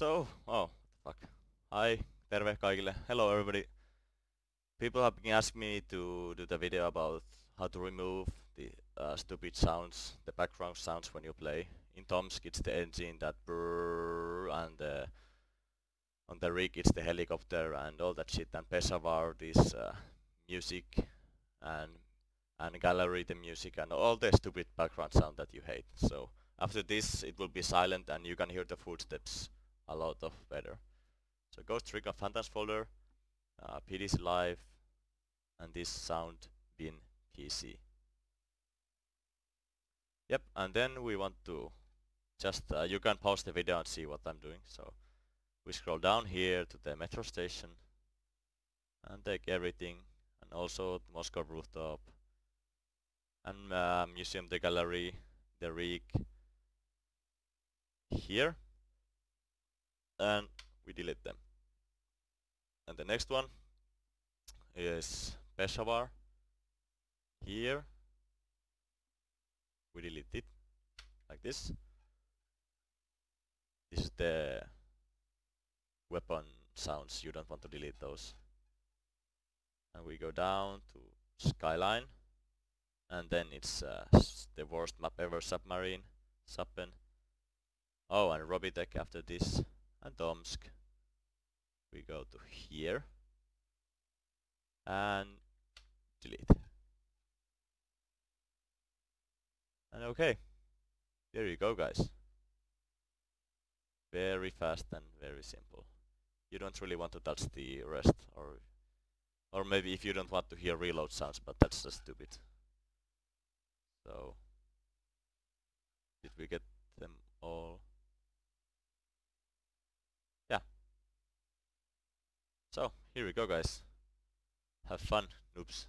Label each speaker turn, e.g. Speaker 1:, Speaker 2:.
Speaker 1: So, oh, fuck. Hi, terve kaikille. Hello everybody. People have been asking me to do the video about how to remove the uh, stupid sounds, the background sounds when you play. In Tomsk it's the engine that brrrr and uh, on the rig it's the helicopter and all that shit and Peshawar this uh, music and and gallery the music and all the stupid background sound that you hate. So after this it will be silent and you can hear the footsteps a lot of better. So Ghost Recon Phantoms folder, uh, PDC Live, and this sound bin PC. Yep, and then we want to just, uh, you can pause the video and see what I'm doing. So we scroll down here to the metro station and take everything and also Moscow rooftop and uh, museum the gallery, the rig here and we delete them. And the next one is Peshawar. Here we delete it like this. This is the weapon sounds, you don't want to delete those. And we go down to Skyline and then it's uh, the worst map ever submarine, Suppen. Oh, and Robitech after this and Tomsk. We go to here and delete. And okay, there you go guys. Very fast and very simple. You don't really want to touch the rest or or maybe if you don't want to hear reload sounds, but that's just stupid. So, did we get them all? So, here we go guys. Have fun, noobs.